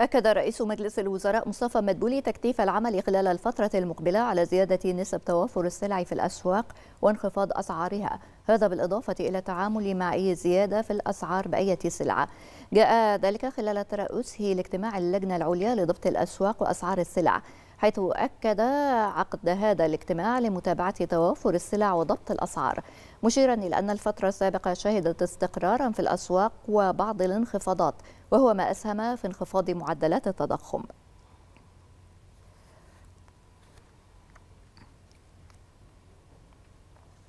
أكد رئيس مجلس الوزراء مصطفى مدبولي تكثيف العمل خلال الفترة المقبلة على زيادة نسب توافر السلع في الأسواق وانخفاض أسعارها هذا بالإضافة إلى التعامل مع أي زيادة في الأسعار بأية سلعة. جاء ذلك خلال ترأسه لاجتماع اللجنة العليا لضبط الأسواق وأسعار السلع. حيث أكد عقد هذا الاجتماع لمتابعة توافر السلع وضبط الأسعار مشيرا إلى أن الفترة السابقة شهدت استقرارا في الأسواق وبعض الانخفاضات وهو ما أسهم في انخفاض معدلات التضخم.